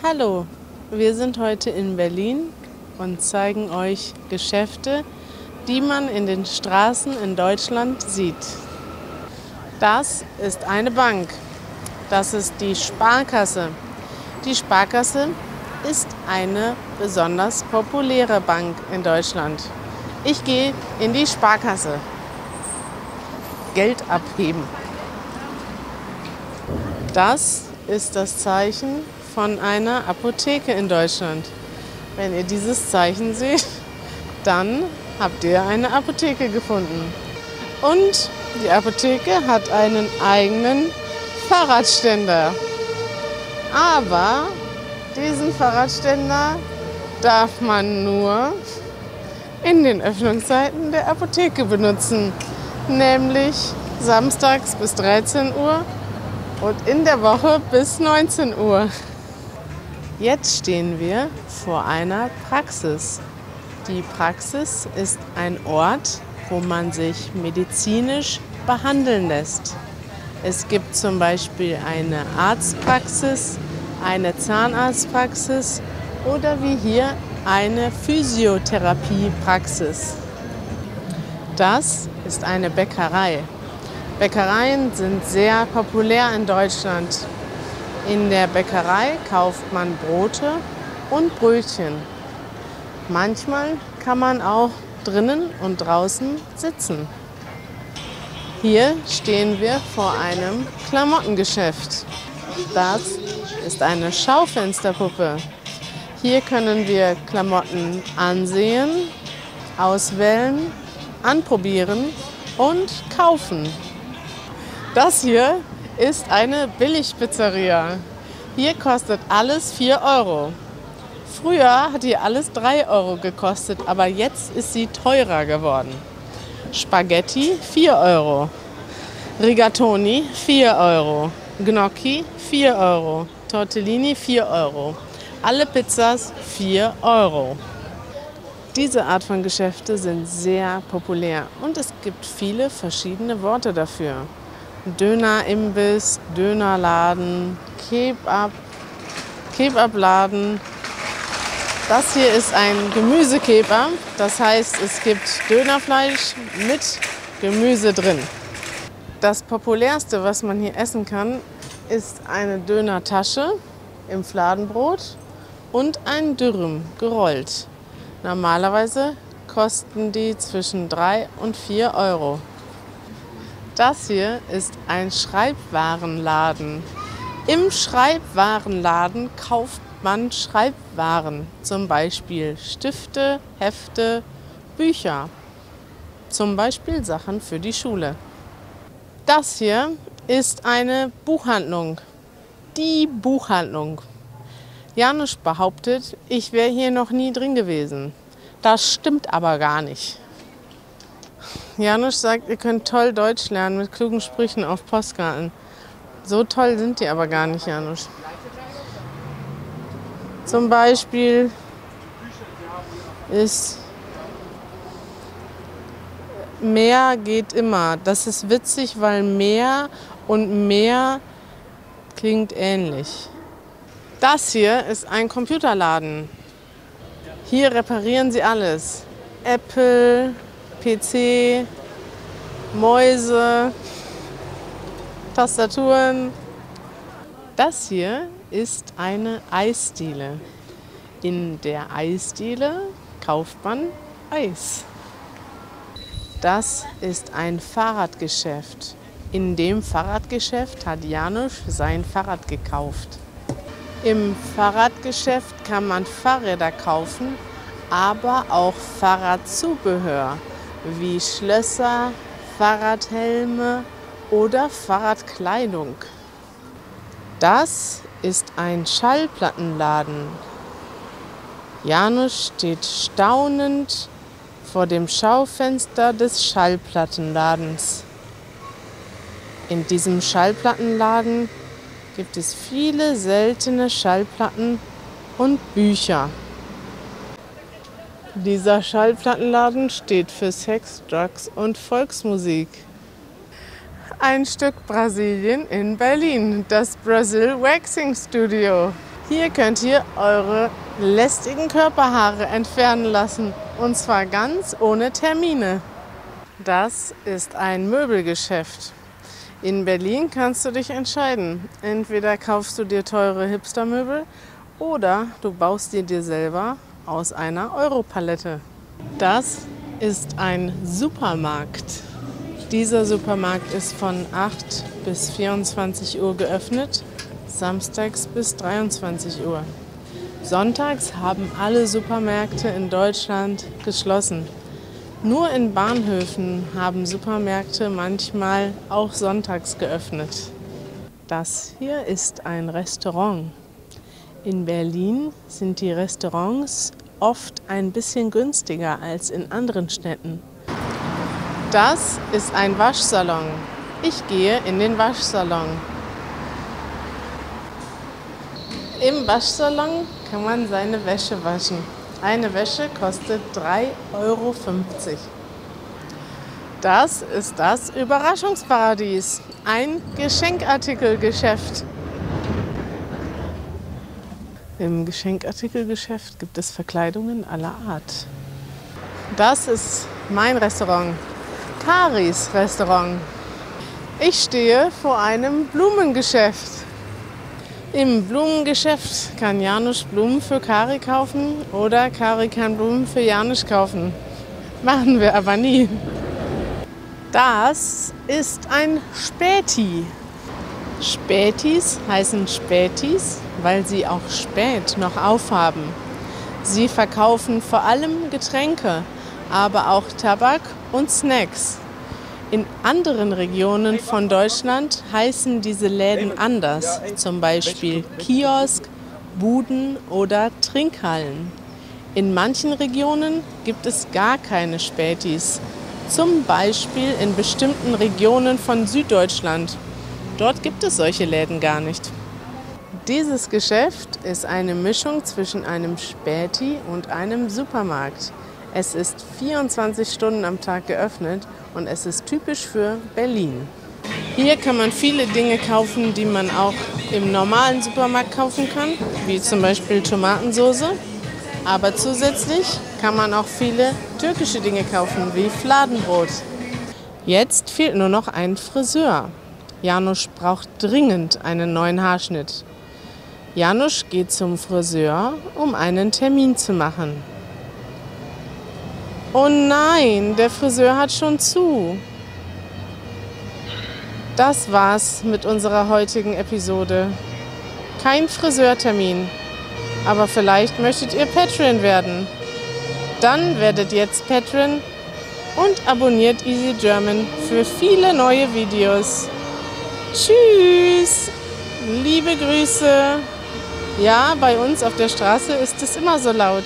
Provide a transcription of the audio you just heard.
Hallo, wir sind heute in Berlin und zeigen euch Geschäfte, die man in den Straßen in Deutschland sieht. Das ist eine Bank. Das ist die Sparkasse. Die Sparkasse ist eine besonders populäre Bank in Deutschland. Ich gehe in die Sparkasse. Geld abheben. Das ist das Zeichen von einer Apotheke in Deutschland. Wenn ihr dieses Zeichen seht, dann habt ihr eine Apotheke gefunden. Und die Apotheke hat einen eigenen Fahrradständer. Aber diesen Fahrradständer darf man nur in den Öffnungszeiten der Apotheke benutzen, nämlich samstags bis 13 Uhr und in der Woche bis 19 Uhr. Jetzt stehen wir vor einer Praxis. Die Praxis ist ein Ort, wo man sich medizinisch behandeln lässt. Es gibt zum Beispiel eine Arztpraxis, eine Zahnarztpraxis oder wie hier eine Physiotherapiepraxis. Das ist eine Bäckerei. Bäckereien sind sehr populär in Deutschland. In der Bäckerei kauft man Brote und Brötchen. Manchmal kann man auch drinnen und draußen sitzen. Hier stehen wir vor einem Klamottengeschäft. Das ist eine Schaufensterpuppe. Hier können wir Klamotten ansehen, auswählen, anprobieren und kaufen. Das hier ist eine Billigpizzeria. Hier kostet alles 4 Euro. Früher hat hier alles 3 Euro gekostet, aber jetzt ist sie teurer geworden. Spaghetti 4 Euro. Rigatoni 4 Euro. Gnocchi 4 Euro. Tortellini 4 Euro. Alle Pizzas 4 Euro. Diese Art von Geschäfte sind sehr populär und es gibt viele verschiedene Worte dafür. Dönerimbiss, Dönerladen, Kebab, Kebabladen. Das hier ist ein Gemüsekebab. Das heißt, es gibt Dönerfleisch mit Gemüse drin. Das populärste, was man hier essen kann, ist eine Dönertasche im Fladenbrot und ein Dürüm gerollt. Normalerweise kosten die zwischen 3 und 4 Euro. Das hier ist ein Schreibwarenladen. Im Schreibwarenladen kauft man Schreibwaren, zum Beispiel Stifte, Hefte, Bücher, zum Beispiel Sachen für die Schule. Das hier ist eine Buchhandlung, die Buchhandlung. Janusz behauptet, ich wäre hier noch nie drin gewesen. Das stimmt aber gar nicht. Janusz sagt, ihr könnt toll Deutsch lernen mit klugen Sprüchen auf Postkarten. So toll sind die aber gar nicht, Janusz. Zum Beispiel ist mehr geht immer. Das ist witzig, weil mehr und mehr klingt ähnlich. Das hier ist ein Computerladen. Hier reparieren sie alles. Apple, PC, Mäuse, Tastaturen. Das hier ist eine Eisdiele. In der Eisdiele kauft man Eis. Das ist ein Fahrradgeschäft. In dem Fahrradgeschäft hat Janusz sein Fahrrad gekauft. Im Fahrradgeschäft kann man Fahrräder kaufen, aber auch Fahrradzubehör wie Schlösser, Fahrradhelme oder Fahrradkleidung. Das ist ein Schallplattenladen. Janusz steht staunend vor dem Schaufenster des Schallplattenladens. In diesem Schallplattenladen gibt es viele seltene Schallplatten und Bücher. Dieser Schallplattenladen steht für Sex, Drugs und Volksmusik. Ein Stück Brasilien in Berlin, das Brazil Waxing Studio. Hier könnt ihr eure lästigen Körperhaare entfernen lassen. Und zwar ganz ohne Termine. Das ist ein Möbelgeschäft. In Berlin kannst du dich entscheiden. Entweder kaufst du dir teure Hipstermöbel oder du baust dir dir selber aus einer Europalette. Das ist ein Supermarkt. Dieser Supermarkt ist von 8 bis 24 Uhr geöffnet, samstags bis 23 Uhr. Sonntags haben alle Supermärkte in Deutschland geschlossen. Nur in Bahnhöfen haben Supermärkte manchmal auch sonntags geöffnet. Das hier ist ein Restaurant. In Berlin sind die Restaurants oft ein bisschen günstiger als in anderen Städten. Das ist ein Waschsalon. Ich gehe in den Waschsalon. Im Waschsalon kann man seine Wäsche waschen. Eine Wäsche kostet 3,50 Euro. Das ist das Überraschungsparadies, ein Geschenkartikelgeschäft. Im Geschenkartikelgeschäft gibt es Verkleidungen aller Art. Das ist mein Restaurant. Karis Restaurant. Ich stehe vor einem Blumengeschäft. Im Blumengeschäft kann Janusz Blumen für Kari kaufen oder Kari kann Blumen für Janusz kaufen. Machen wir aber nie. Das ist ein Späti. Spätis heißen Spätis, weil sie auch spät noch aufhaben. Sie verkaufen vor allem Getränke, aber auch Tabak und Snacks. In anderen Regionen von Deutschland heißen diese Läden anders, zum Beispiel Kiosk, Buden oder Trinkhallen. In manchen Regionen gibt es gar keine Spätis, zum Beispiel in bestimmten Regionen von Süddeutschland. Dort gibt es solche Läden gar nicht. Dieses Geschäft ist eine Mischung zwischen einem Späti und einem Supermarkt. Es ist 24 Stunden am Tag geöffnet und es ist typisch für Berlin. Hier kann man viele Dinge kaufen, die man auch im normalen Supermarkt kaufen kann, wie zum Beispiel Tomatensauce. Aber zusätzlich kann man auch viele türkische Dinge kaufen, wie Fladenbrot. Jetzt fehlt nur noch ein Friseur. Janusz braucht dringend einen neuen Haarschnitt. Janusz geht zum Friseur, um einen Termin zu machen. Oh nein, der Friseur hat schon zu. Das war's mit unserer heutigen Episode. Kein Friseurtermin. Aber vielleicht möchtet ihr Patreon werden. Dann werdet jetzt Patreon und abonniert Easy German für viele neue Videos. Tschüss! Liebe Grüße! Ja, bei uns auf der Straße ist es immer so laut.